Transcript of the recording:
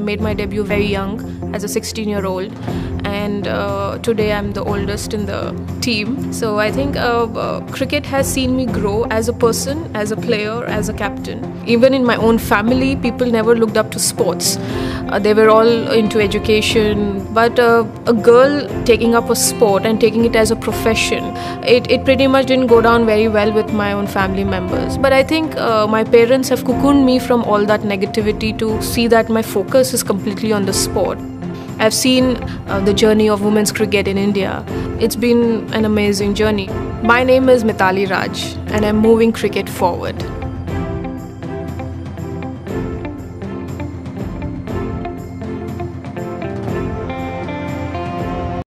made my debut very young as a 16 year old, and uh, today I'm the oldest in the team. So I think uh, uh, cricket has seen me grow as a person, as a player, as a captain. Even in my own family, people never looked up to sports. Uh, they were all into education, but uh, a girl taking up a sport and taking it as a profession, it, it pretty much didn't go down very well with my own family members. But I think uh, my parents have cocooned me from all that negativity to see that my focus is completely on the sport. I've seen uh, the journey of women's cricket in India. It's been an amazing journey. My name is Mithali Raj, and I'm moving cricket forward.